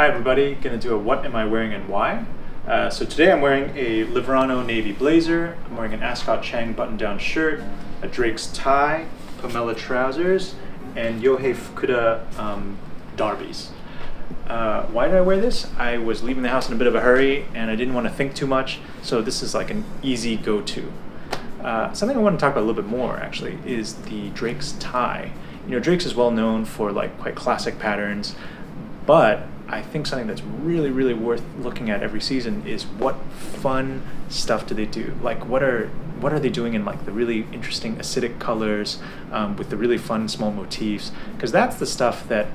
Hi everybody, gonna do a what am I wearing and why. Uh, so today I'm wearing a Liverano navy blazer, I'm wearing an Ascot Chang button down shirt, a Drake's tie, Pommella trousers, and Yohei Fukuda um, derbies. Uh, why did I wear this? I was leaving the house in a bit of a hurry and I didn't want to think too much, so this is like an easy go-to. Uh, something I want to talk about a little bit more actually is the Drake's tie. You know, Drake's is well known for like quite classic patterns, but I think something that's really, really worth looking at every season is what fun stuff do they do? Like, what are what are they doing in like the really interesting acidic colors um, with the really fun small motifs? Because that's the stuff that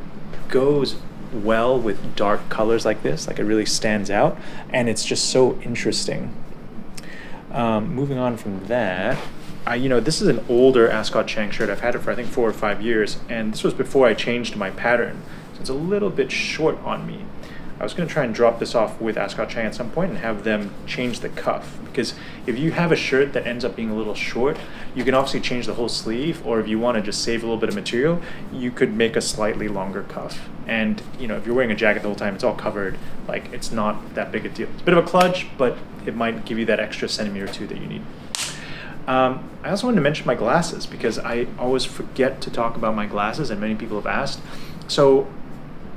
goes well with dark colors like this. Like, it really stands out, and it's just so interesting. Um, moving on from that, I, you know, this is an older Ascot Chang shirt. I've had it for I think four or five years, and this was before I changed my pattern. So it's a little bit short on me. I was going to try and drop this off with Ascot Chang at some point and have them change the cuff. Because if you have a shirt that ends up being a little short, you can obviously change the whole sleeve, or if you want to just save a little bit of material, you could make a slightly longer cuff. And, you know, if you're wearing a jacket the whole time, it's all covered, like, it's not that big a deal. It's a bit of a kludge, but it might give you that extra centimeter or two that you need. Um, I also wanted to mention my glasses because I always forget to talk about my glasses, and many people have asked. So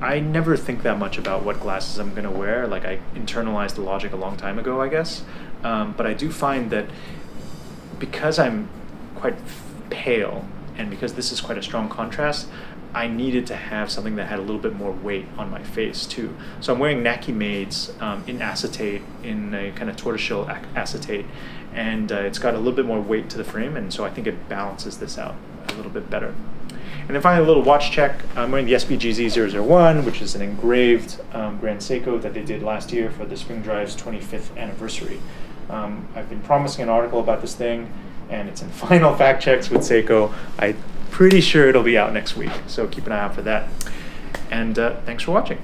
I never think that much about what glasses I'm going to wear. Like I internalized the logic a long time ago, I guess. Um, but I do find that because I'm quite pale and because this is quite a strong contrast, I needed to have something that had a little bit more weight on my face too. So I'm wearing Naki Maids um, in acetate, in a kind of tortoiseshell acetate, and uh, it's got a little bit more weight to the frame, and so I think it balances this out a little bit better. And then finally, a little watch check. I'm wearing the SBGZ 001, which is an engraved um, Grand Seiko that they did last year for the Spring Drive's 25th anniversary. Um, I've been promising an article about this thing, and it's in final fact checks with Seiko. I'm pretty sure it'll be out next week, so keep an eye out for that. And uh, thanks for watching.